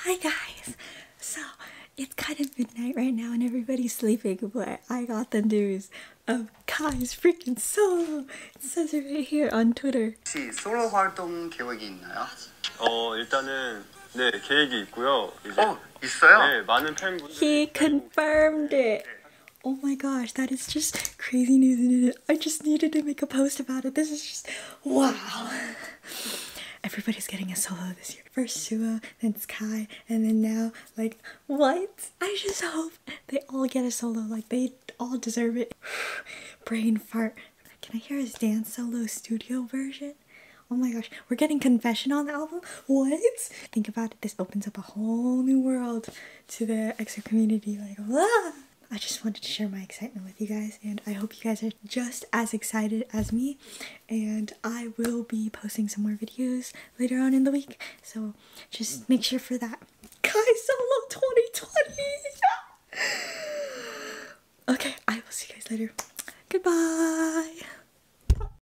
Hi guys! So, it's kind of midnight right now and everybody's sleeping, but I got the news of Kai's freaking solo! It says it right here on Twitter. 혹시 솔로 활동 계획이 있나요? 어 일단은 네 계획이 있고요. 이제 어 있어요? 네 많은 팬분들 He confirmed it! Oh my gosh, that is just crazy news isn't it? I just needed to make a post about it. This is just wow! Everybody's getting a solo this year. First Suho, then Sky, and then now, like, what? I just hope they all get a solo. Like, they all deserve it. Brain fart. Can I hear his dance solo studio version? Oh my gosh, we're getting Confession on the album? What? Think about it, this opens up a whole new world to the EXO community. Like, ah! I just wanted to share my excitement with you guys, and I hope you guys are just as excited as me. And I will be posting some more videos later on in the week, so just make sure for that. Guys, Solo 2020! okay, I will see you guys later. Goodbye!